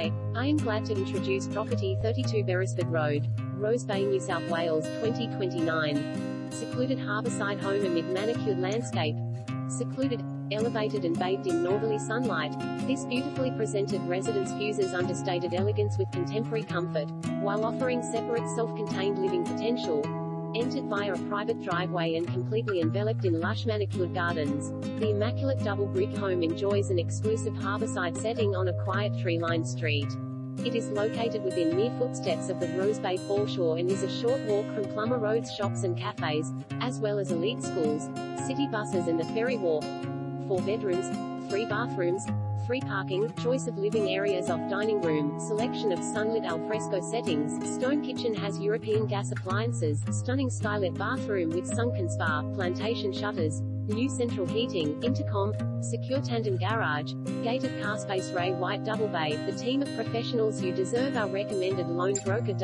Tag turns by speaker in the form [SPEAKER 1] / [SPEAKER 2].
[SPEAKER 1] Hi, I am glad to introduce property 32 Beresford Road, Rose Bay, New South Wales 2029. Secluded harbourside home amid manicured landscape. Secluded, elevated and bathed in northerly sunlight, this beautifully presented residence fuses understated elegance with contemporary comfort, while offering separate self-contained living potential. Entered via a private driveway and completely enveloped in lush manicured gardens, the immaculate double brick home enjoys an exclusive harborside setting on a quiet tree-lined street. It is located within mere footsteps of the Rose Bay foreshore and is a short walk from Plumer Road's shops and cafes, as well as elite schools, city buses and the ferry wharf. Four bedrooms, three bathrooms, free parking, choice of living areas off dining room, selection of sunlit alfresco settings, stone kitchen has European gas appliances, stunning skylit bathroom with sunken spa, plantation shutters, new central heating, intercom, secure tandem garage, gated car space Ray White Double Bay. The team of professionals you deserve are recommended loan broker